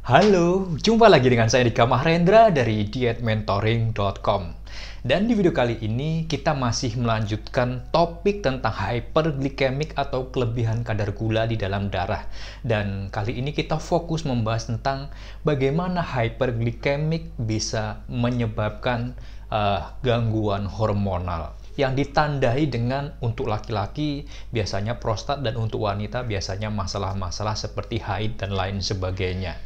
Halo, jumpa lagi dengan saya Dika Mahrendra dari dietmentoring.com. Dan di video kali ini kita masih melanjutkan topik tentang hyperglycemic atau kelebihan kadar gula di dalam darah. Dan kali ini kita fokus membahas tentang bagaimana hyperglycemic bisa menyebabkan uh, gangguan hormonal yang ditandai dengan untuk laki-laki biasanya prostat dan untuk wanita biasanya masalah-masalah seperti haid dan lain sebagainya.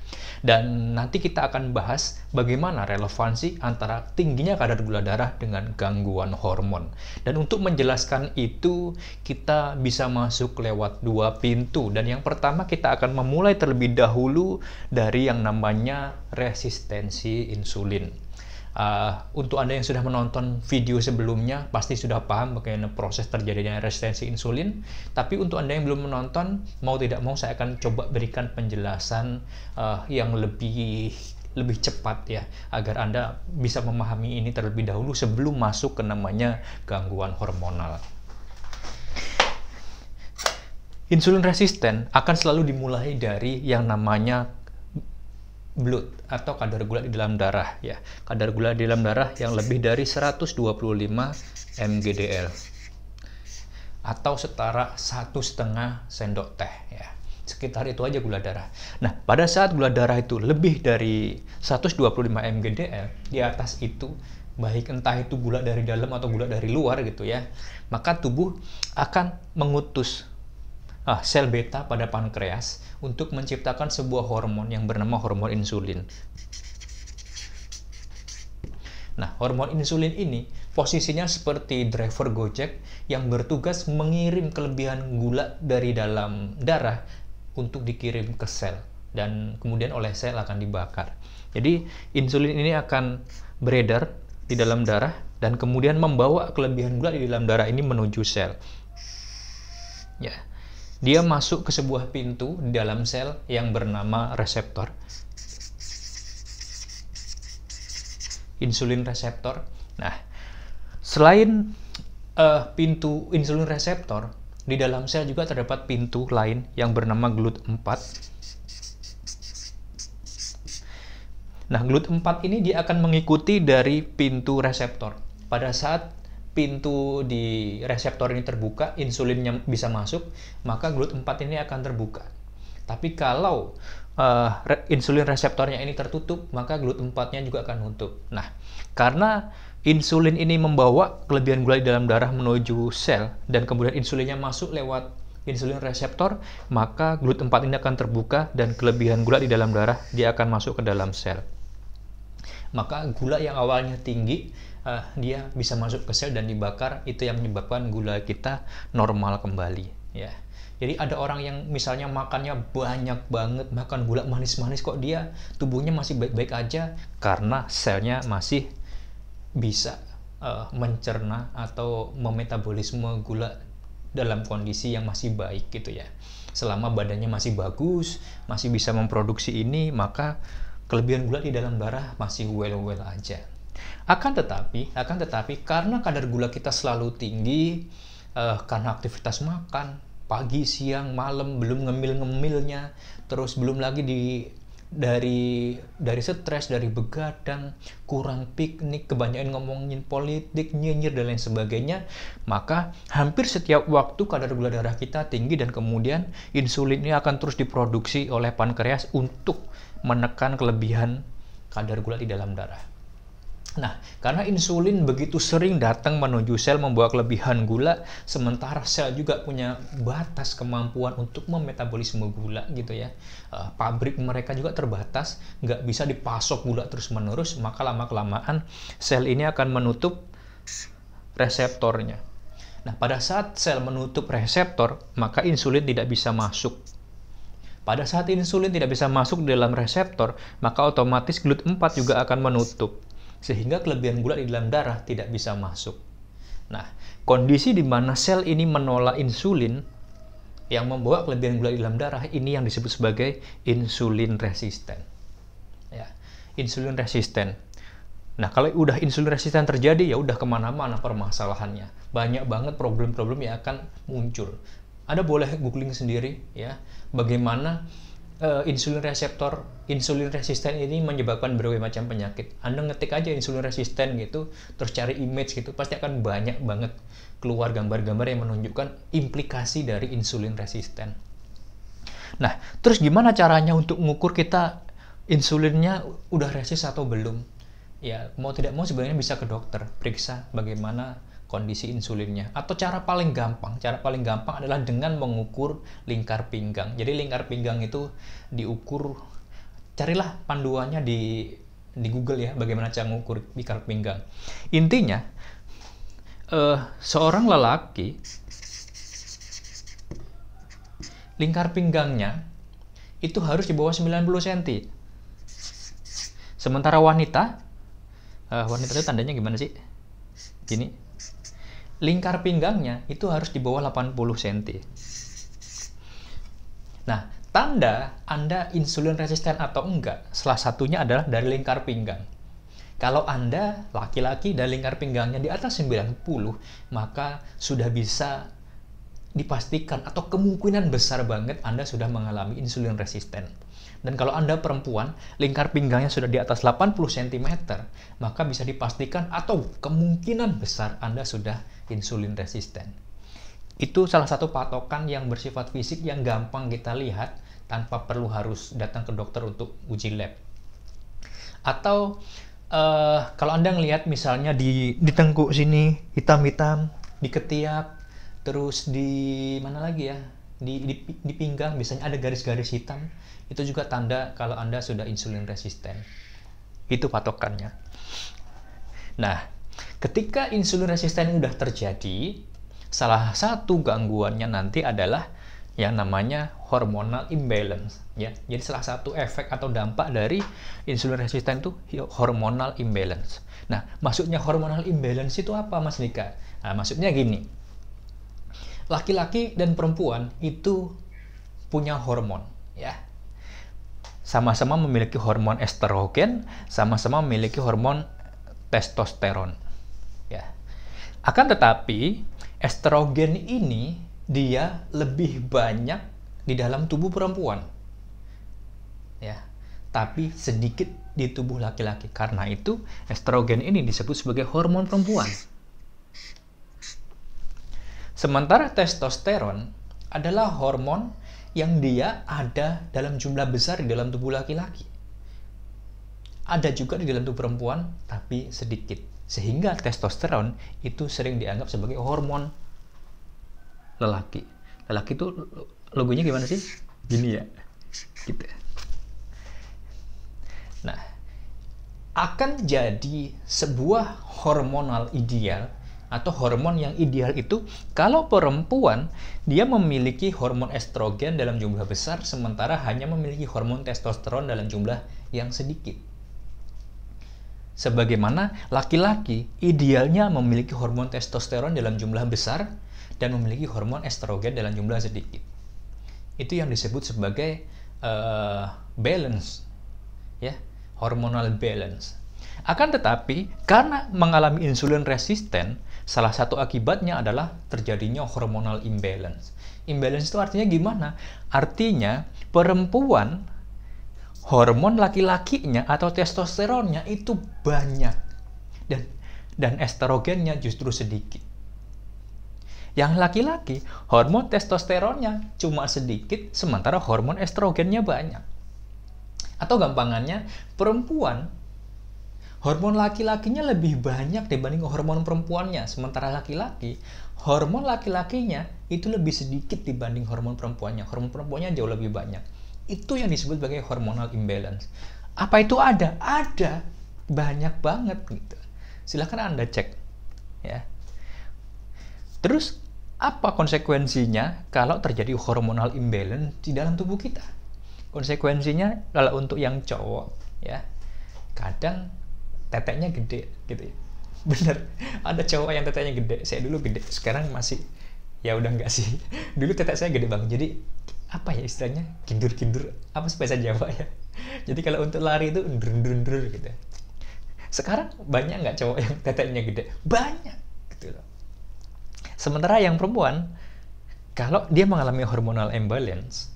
Dan nanti kita akan bahas bagaimana relevansi antara tingginya kadar gula darah dengan gangguan hormon. Dan untuk menjelaskan itu, kita bisa masuk lewat dua pintu. Dan yang pertama kita akan memulai terlebih dahulu dari yang namanya resistensi insulin. Uh, untuk Anda yang sudah menonton video sebelumnya, pasti sudah paham bagaimana proses terjadinya resistensi insulin. Tapi untuk Anda yang belum menonton, mau tidak mau saya akan coba berikan penjelasan uh, yang lebih lebih cepat ya agar Anda bisa memahami ini terlebih dahulu sebelum masuk ke namanya gangguan hormonal. Insulin resisten akan selalu dimulai dari yang namanya blood atau kadar gula di dalam darah ya. Kadar gula di dalam darah yang lebih dari 125 mgdl atau setara satu setengah sendok teh ya. Sekitar itu aja gula darah. Nah, pada saat gula darah itu lebih dari 125 mgdl, di atas itu baik entah itu gula dari dalam atau gula dari luar gitu ya, maka tubuh akan mengutus ah, sel beta pada pankreas untuk menciptakan sebuah hormon yang bernama hormon insulin. Nah, hormon insulin ini posisinya seperti driver Gojek yang bertugas mengirim kelebihan gula dari dalam darah untuk dikirim ke sel dan kemudian oleh sel akan dibakar. Jadi, insulin ini akan beredar di dalam darah dan kemudian membawa kelebihan gula di dalam darah ini menuju sel. Ya. Dia masuk ke sebuah pintu dalam sel yang bernama reseptor. Insulin reseptor. Nah, selain uh, pintu insulin reseptor, di dalam sel juga terdapat pintu lain yang bernama GLUT4. Nah, GLUT4 ini dia akan mengikuti dari pintu reseptor. Pada saat pintu di reseptor ini terbuka, insulinnya bisa masuk, maka GLUT4 ini akan terbuka. Tapi kalau uh, re insulin reseptornya ini tertutup, maka GLUT4-nya juga akan tutup. Nah, karena insulin ini membawa kelebihan gula di dalam darah menuju sel dan kemudian insulinnya masuk lewat insulin reseptor, maka GLUT4 ini akan terbuka dan kelebihan gula di dalam darah dia akan masuk ke dalam sel. Maka gula yang awalnya tinggi uh, dia bisa masuk ke sel dan dibakar itu yang menyebabkan gula kita normal kembali ya. Jadi ada orang yang misalnya makannya banyak banget makan gula manis-manis kok dia tubuhnya masih baik-baik aja karena selnya masih bisa uh, mencerna atau memetabolisme gula dalam kondisi yang masih baik gitu ya. Selama badannya masih bagus masih bisa memproduksi ini maka kelebihan gula di dalam darah masih well-well aja akan tetapi, akan tetapi karena kadar gula kita selalu tinggi uh, karena aktivitas makan pagi, siang, malam belum ngemil-ngemilnya, terus belum lagi di dari dari stres, dari begadang, kurang piknik, kebanyakan ngomongin politik, nyinyir dan lain sebagainya, maka hampir setiap waktu kadar gula darah kita tinggi dan kemudian insulin ini akan terus diproduksi oleh pankreas untuk menekan kelebihan kadar gula di dalam darah. Nah, karena insulin begitu sering datang menuju sel membawa kelebihan gula, sementara sel juga punya batas kemampuan untuk memetabolisme gula gitu ya. Uh, pabrik mereka juga terbatas, nggak bisa dipasok gula terus-menerus, maka lama-kelamaan sel ini akan menutup reseptornya. Nah, pada saat sel menutup reseptor, maka insulin tidak bisa masuk pada saat insulin tidak bisa masuk di dalam reseptor, maka otomatis GLUT4 juga akan menutup sehingga kelebihan gula di dalam darah tidak bisa masuk. Nah, kondisi di mana sel ini menolak insulin yang membawa kelebihan gula di dalam darah ini yang disebut sebagai insulin resisten. Ya, insulin resisten. Nah, kalau udah insulin resisten terjadi, ya udah ke mana-mana permasalahannya. Banyak banget problem-problem yang akan muncul. Anda boleh googling sendiri, ya, bagaimana uh, insulin reseptor insulin resisten ini menyebabkan berbagai macam penyakit. Anda ngetik aja insulin resisten gitu, terus cari image gitu, pasti akan banyak banget keluar gambar-gambar yang menunjukkan implikasi dari insulin resisten. Nah, terus gimana caranya untuk mengukur kita insulinnya udah resist atau belum? Ya, mau tidak mau sebenarnya bisa ke dokter, periksa bagaimana kondisi insulinnya. Atau cara paling gampang, cara paling gampang adalah dengan mengukur lingkar pinggang. Jadi lingkar pinggang itu diukur, carilah panduannya di di Google ya, bagaimana cara mengukur lingkar pinggang. Intinya, uh, seorang lelaki lingkar pinggangnya itu harus di bawah 90 cm. Sementara wanita, uh, wanita itu tandanya gimana sih? Gini, lingkar pinggangnya itu harus di bawah 80 cm. Nah, tanda Anda insulin resisten atau enggak, salah satunya adalah dari lingkar pinggang. Kalau Anda laki-laki dan lingkar pinggangnya di atas 90, maka sudah bisa dipastikan atau kemungkinan besar banget Anda sudah mengalami insulin resisten. Dan kalau Anda perempuan, lingkar pinggangnya sudah di atas 80 cm, maka bisa dipastikan atau kemungkinan besar Anda sudah insulin resisten. Itu salah satu patokan yang bersifat fisik yang gampang kita lihat tanpa perlu harus datang ke dokter untuk uji lab. Atau uh, kalau Anda melihat misalnya di, di tengkuk sini hitam-hitam, di ketiak, terus di mana lagi ya? Di, di, di pinggang biasanya ada garis-garis hitam itu juga tanda kalau Anda sudah insulin resisten. Itu patokannya. Nah, ketika insulin resisten sudah terjadi, salah satu gangguannya nanti adalah yang namanya hormonal imbalance ya. Jadi salah satu efek atau dampak dari insulin resisten itu hormonal imbalance. Nah, maksudnya hormonal imbalance itu apa Mas Nika? Nah, maksudnya gini. Laki-laki dan perempuan itu punya hormon ya sama-sama memiliki hormon estrogen, sama-sama memiliki hormon testosteron. Ya. Akan tetapi, estrogen ini dia lebih banyak di dalam tubuh perempuan. Ya. Tapi sedikit di tubuh laki-laki. Karena itu, estrogen ini disebut sebagai hormon perempuan. Sementara testosteron adalah hormon yang dia ada dalam jumlah besar di dalam tubuh laki-laki. Ada juga di dalam tubuh perempuan, tapi sedikit. Sehingga testosteron itu sering dianggap sebagai hormon lelaki. Lelaki itu logonya gimana sih? Gini ya. Gitu. Nah, akan jadi sebuah hormonal ideal atau hormon yang ideal itu kalau perempuan dia memiliki hormon estrogen dalam jumlah besar sementara hanya memiliki hormon testosteron dalam jumlah yang sedikit. Sebagaimana laki-laki idealnya memiliki hormon testosteron dalam jumlah besar dan memiliki hormon estrogen dalam jumlah sedikit. Itu yang disebut sebagai uh, balance ya, hormonal balance. Akan tetapi, karena mengalami insulin resisten, salah satu akibatnya adalah terjadinya hormonal imbalance. Imbalance itu artinya gimana? Artinya, perempuan hormon laki-lakinya atau testosteronnya itu banyak dan dan estrogennya justru sedikit. Yang laki-laki, hormon testosteronnya cuma sedikit, sementara hormon estrogennya banyak. Atau gampangannya, perempuan hormon laki-lakinya lebih banyak dibanding hormon perempuannya. Sementara laki-laki, hormon laki-lakinya itu lebih sedikit dibanding hormon perempuannya. Hormon perempuannya jauh lebih banyak. Itu yang disebut sebagai hormonal imbalance. Apa itu ada? Ada. Banyak banget gitu. Silahkan Anda cek. Ya. Terus apa konsekuensinya kalau terjadi hormonal imbalance di dalam tubuh kita? Konsekuensinya kalau untuk yang cowok ya, kadang teteknya gede gitu ya bener ada cowok yang teteknya gede saya dulu gede sekarang masih ya udah enggak sih dulu tetek saya gede banget jadi apa ya istilahnya? Kindur-kindur apa sih bahasa Jawa ya? Jadi kalau untuk lari itu undur-undur gitu. Sekarang banyak nggak cowok yang teteknya gede? Banyak gitu loh. Sementara yang perempuan kalau dia mengalami hormonal imbalance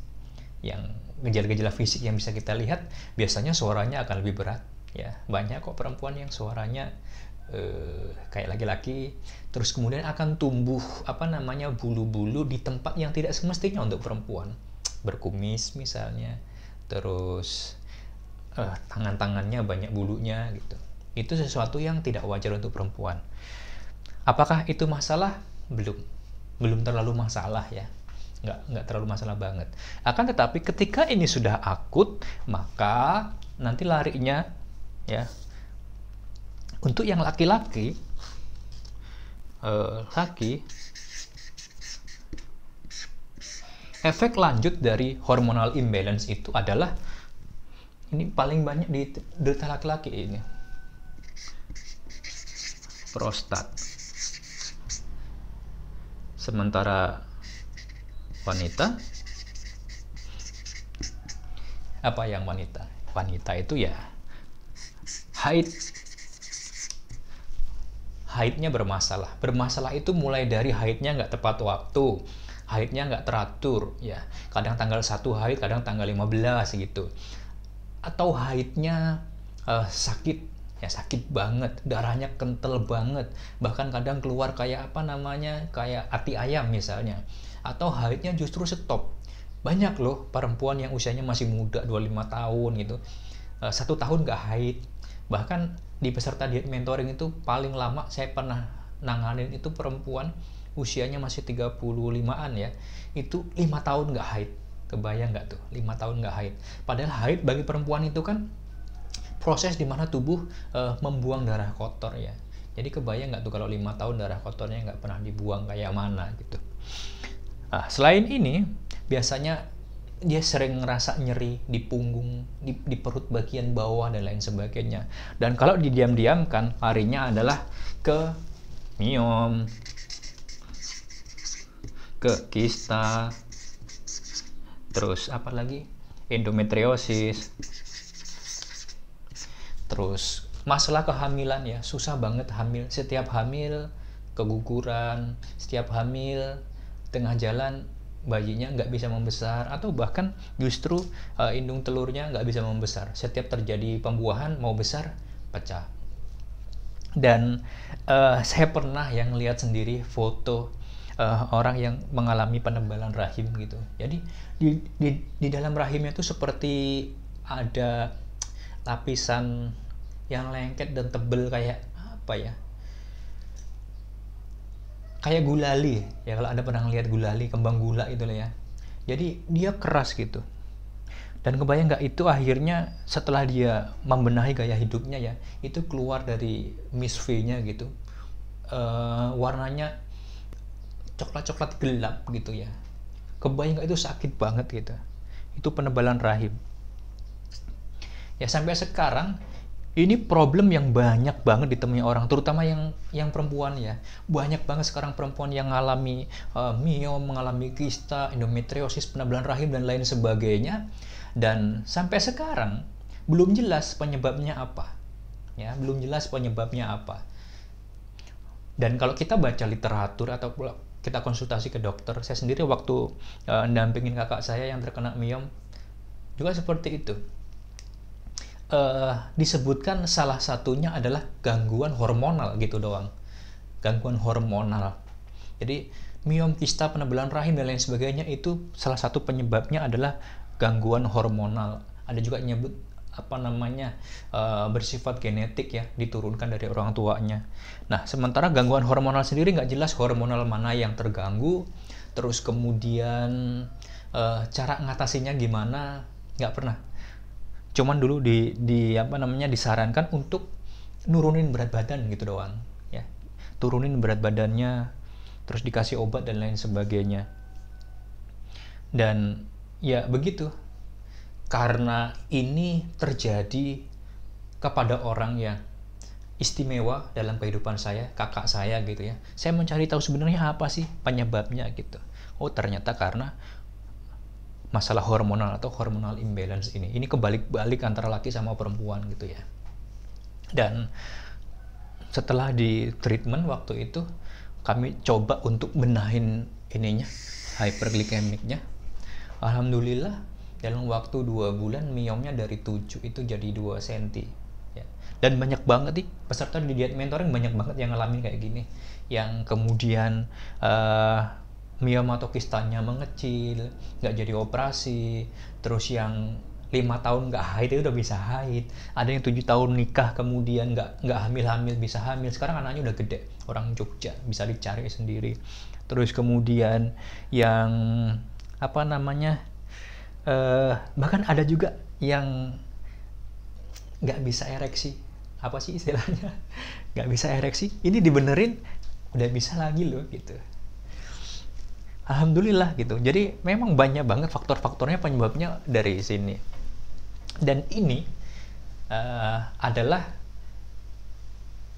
yang gejala-gejala fisik yang bisa kita lihat biasanya suaranya akan lebih berat ya. Banyak kok perempuan yang suaranya eh, kayak laki-laki terus kemudian akan tumbuh apa namanya bulu-bulu di tempat yang tidak semestinya untuk perempuan berkumis misalnya terus eh, tangan-tangannya banyak bulunya gitu. Itu sesuatu yang tidak wajar untuk perempuan. Apakah itu masalah? Belum. Belum terlalu masalah ya. Nggak nggak terlalu masalah banget. Akan tetapi ketika ini sudah akut maka nanti larinya ya untuk yang laki-laki uh, laki efek lanjut dari hormonal imbalance itu adalah ini paling banyak di derita laki-laki ini. Prostat. Sementara wanita apa yang wanita? Wanita itu ya haid. Haidnya bermasalah. Bermasalah itu mulai dari haidnya nggak tepat waktu haidnya nggak teratur ya. Kadang tanggal 1 haid kadang tanggal 15 gitu. Atau haidnya uh, sakit ya sakit banget darahnya kental banget. Bahkan kadang keluar kayak apa namanya kayak ati ayam misalnya. Atau haidnya justru stop. Banyak loh perempuan yang usianya masih muda 25 tahun gitu. Eh, satu tahun gak haid. Bahkan di peserta diet mentoring itu paling lama saya pernah nanganin itu perempuan usianya masih 35an ya itu lima tahun gak haid kebayang nggak tuh lima tahun nggak haid padahal haid bagi perempuan itu kan proses di mana tubuh uh, membuang darah kotor ya. Jadi kebayang nggak tuh kalau lima tahun darah kotornya nggak pernah dibuang kayak mana gitu. Nah, selain ini biasanya dia sering ngerasa nyeri di punggung, di, di perut bagian bawah dan lain sebagainya. Dan kalau didiam-diamkan, larinya adalah ke miom, ke kista, terus apa lagi? Endometriosis, Terus masalah kehamilan ya susah banget hamil. Setiap hamil keguguran, setiap hamil tengah jalan bayinya nggak bisa membesar atau bahkan justru uh, indung telurnya nggak bisa membesar. Setiap terjadi pembuahan mau besar pecah. Dan uh, saya pernah yang lihat sendiri foto uh, orang yang mengalami penebalan rahim gitu. Jadi di, di, di dalam rahimnya itu seperti ada lapisan yang lengket dan tebel kayak apa ya? Kayak gulali. Ya kalau anda pernah lihat gulali kembang gula itu lah ya. Jadi dia keras gitu. Dan kebayang nggak? Itu akhirnya setelah dia membenahi gaya hidupnya ya itu keluar dari Miss V-nya gitu. Uh, warnanya coklat-coklat gelap gitu ya. Kebayang itu sakit banget gitu. Itu penebalan rahim. Ya sampai sekarang ini problem yang banyak banget ditemui orang terutama yang yang perempuan ya. Banyak banget sekarang perempuan yang mengalami uh, miom mengalami kista endometriosis penebalan rahim dan lain sebagainya. Dan sampai sekarang belum jelas penyebabnya apa ya. Belum jelas penyebabnya apa. Dan kalau kita baca literatur atau kita konsultasi ke dokter. Saya sendiri waktu uh, dampingin kakak saya yang terkena miom juga seperti itu. Uh, disebutkan salah satunya adalah gangguan hormonal gitu doang. Gangguan hormonal. Jadi miom kista penebalan rahim dan lain sebagainya itu salah satu penyebabnya adalah gangguan hormonal. Ada juga nyebut apa namanya uh, bersifat genetik ya diturunkan dari orang tuanya. Nah sementara gangguan hormonal sendiri nggak jelas hormonal mana yang terganggu terus kemudian uh, cara ngatasinya gimana nggak pernah. Cuman dulu di di apa namanya disarankan untuk nurunin berat badan gitu doang ya. Turunin berat badannya terus dikasih obat dan lain sebagainya. Dan ya begitu karena ini terjadi kepada orang yang istimewa dalam kehidupan saya, kakak saya gitu ya. Saya mencari tahu sebenarnya apa sih penyebabnya gitu. Oh, ternyata karena masalah hormonal atau hormonal imbalance ini. Ini kebalik-balik antara laki sama perempuan gitu ya. Dan setelah di treatment waktu itu kami coba untuk benahin ininya hyperglikemiknya. Alhamdulillah dalam waktu dua bulan miomnya dari 7 itu jadi 2 cm ya. dan banyak banget nih peserta di diet mentoring banyak banget yang ngalamin kayak gini. Yang kemudian uh, miom atau kistanya mengecil nggak jadi operasi terus yang lima tahun nggak haid itu udah bisa haid. Ada yang tujuh tahun nikah kemudian nggak nggak hamil hamil bisa hamil. Sekarang anaknya udah gede orang Jogja bisa dicari sendiri. Terus kemudian yang apa namanya uh, bahkan ada juga yang nggak bisa ereksi. Apa sih istilahnya? Nggak bisa ereksi. Ini dibenerin udah bisa lagi loh gitu. Alhamdulillah gitu. Jadi memang banyak banget faktor-faktornya penyebabnya dari sini. Dan ini uh, adalah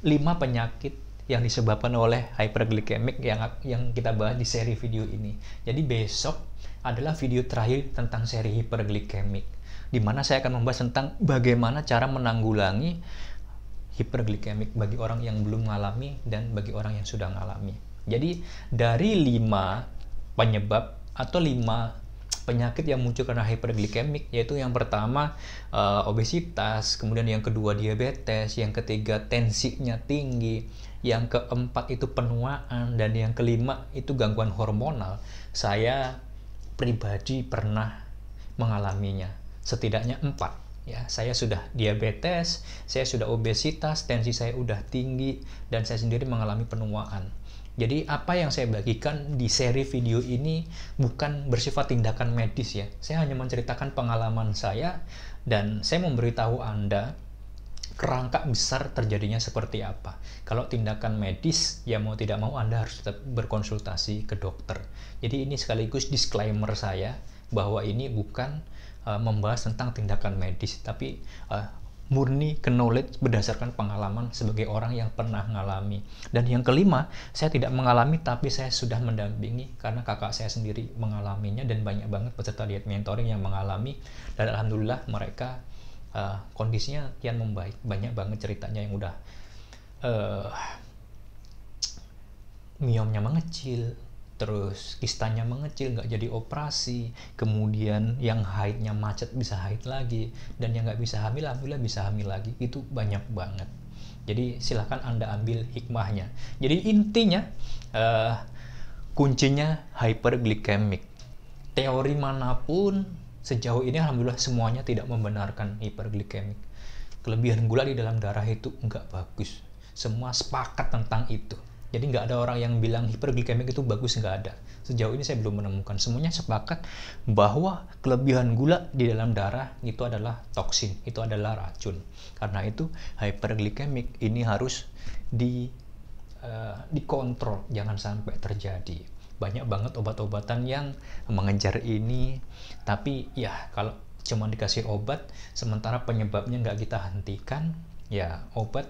lima penyakit yang disebabkan oleh hyperglycemic yang yang kita bahas di seri video ini. Jadi besok adalah video terakhir tentang seri hyperglycemic di mana saya akan membahas tentang bagaimana cara menanggulangi hyperglycemic bagi orang yang belum mengalami dan bagi orang yang sudah mengalami. Jadi dari lima penyebab atau lima penyakit yang muncul karena hyperglikemik yaitu yang pertama uh, obesitas, kemudian yang kedua diabetes, yang ketiga tensinya tinggi, yang keempat itu penuaan dan yang kelima itu gangguan hormonal. Saya pribadi pernah mengalaminya? Setidaknya empat ya. Saya sudah diabetes saya sudah obesitas tensi saya udah tinggi dan saya sendiri mengalami penuaan. Jadi apa yang saya bagikan di seri video ini bukan bersifat tindakan medis ya. Saya hanya menceritakan pengalaman saya dan saya memberitahu Anda kerangka besar terjadinya seperti apa. Kalau tindakan medis, ya mau tidak mau Anda harus tetap berkonsultasi ke dokter. Jadi ini sekaligus disclaimer saya bahwa ini bukan uh, membahas tentang tindakan medis, tapi uh, murni ke knowledge berdasarkan pengalaman sebagai orang yang pernah mengalami. Dan yang kelima, saya tidak mengalami tapi saya sudah mendampingi karena kakak saya sendiri mengalaminya dan banyak banget peserta diet mentoring yang mengalami dan alhamdulillah mereka uh, kondisinya kian membaik. Banyak banget ceritanya yang udah uh, miomnya mengecil, terus kistanya mengecil nggak jadi operasi. Kemudian yang haidnya macet bisa haid lagi dan yang nggak bisa hamil alhamdulillah bisa hamil lagi. Itu banyak banget. Jadi silahkan anda ambil hikmahnya. Jadi intinya uh, kuncinya hyperglycemic. Teori mana pun sejauh ini alhamdulillah semuanya tidak membenarkan hyperglycemic kelebihan gula di dalam darah itu nggak bagus semua sepakat tentang itu jadi nggak ada orang yang bilang hiperglikemik itu bagus, nggak ada. Sejauh ini saya belum menemukan. Semuanya sepakat bahwa kelebihan gula di dalam darah itu adalah toksin, itu adalah racun. Karena itu hyperglikemik ini harus di uh, dikontrol, jangan sampai terjadi. Banyak banget obat-obatan yang mengejar ini, tapi ya kalau cuma dikasih obat, sementara penyebabnya nggak kita hentikan, ya obat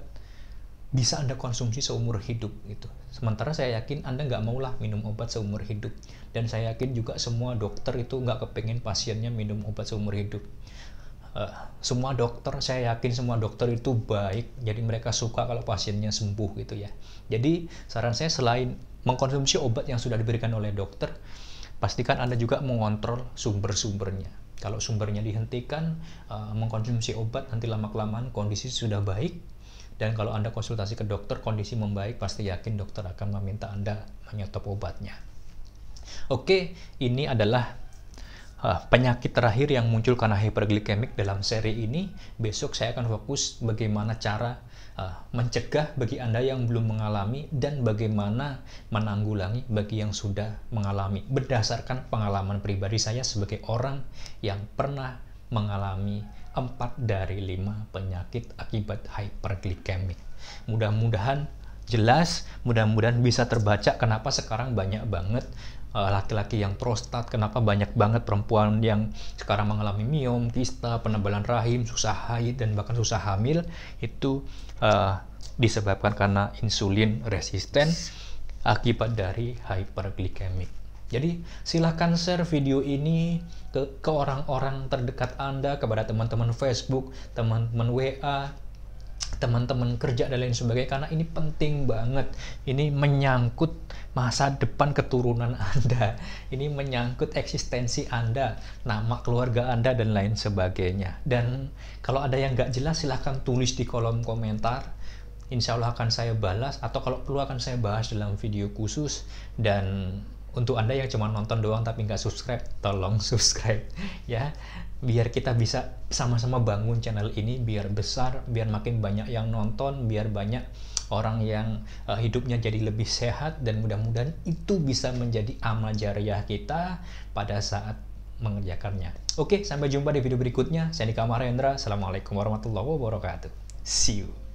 bisa Anda konsumsi seumur hidup gitu. Sementara saya yakin Anda nggak maulah minum obat seumur hidup. Dan saya yakin juga semua dokter itu nggak kepengen pasiennya minum obat seumur hidup. Uh, semua dokter, saya yakin semua dokter itu baik, jadi mereka suka kalau pasiennya sembuh gitu ya. Jadi saran saya selain mengkonsumsi obat yang sudah diberikan oleh dokter, pastikan Anda juga mengontrol sumber-sumbernya. Kalau sumbernya dihentikan, uh, mengkonsumsi obat nanti lama-kelamaan kondisi sudah baik, dan kalau Anda konsultasi ke dokter, kondisi membaik, pasti yakin dokter akan meminta Anda menyetop obatnya. Oke, ini adalah uh, penyakit terakhir yang muncul karena hyperglycemic dalam seri ini. Besok saya akan fokus bagaimana cara uh, mencegah bagi Anda yang belum mengalami dan bagaimana menanggulangi bagi yang sudah mengalami berdasarkan pengalaman pribadi saya sebagai orang yang pernah mengalami 4 dari 5 penyakit akibat hyperglikemik. Mudah-mudahan jelas, mudah-mudahan bisa terbaca kenapa sekarang banyak banget laki-laki uh, yang prostat, kenapa banyak banget perempuan yang sekarang mengalami miom, kista, penebalan rahim, susah haid dan bahkan susah hamil itu uh, disebabkan karena insulin resisten akibat dari hyperglikemik. Jadi silahkan share video ini ke orang-orang terdekat Anda, kepada teman-teman Facebook, teman-teman WA, teman-teman kerja dan lain sebagainya karena ini penting banget ini menyangkut masa depan keturunan Anda. Ini menyangkut eksistensi Anda nama keluarga Anda dan lain sebagainya. Dan kalau ada yang nggak jelas silahkan tulis di kolom komentar. Insya Allah akan saya balas atau kalau perlu akan saya bahas dalam video khusus. Dan untuk anda yang cuma nonton doang tapi nggak subscribe tolong subscribe ya. Biar kita bisa sama-sama bangun channel ini biar besar biar makin banyak yang nonton biar banyak orang yang uh, hidupnya jadi lebih sehat dan mudah-mudahan itu bisa menjadi amal jariah kita pada saat mengerjakannya. Oke, sampai jumpa di video berikutnya. Saya Nika Mahendra. Assalamualaikum warahmatullahi wabarakatuh. See you.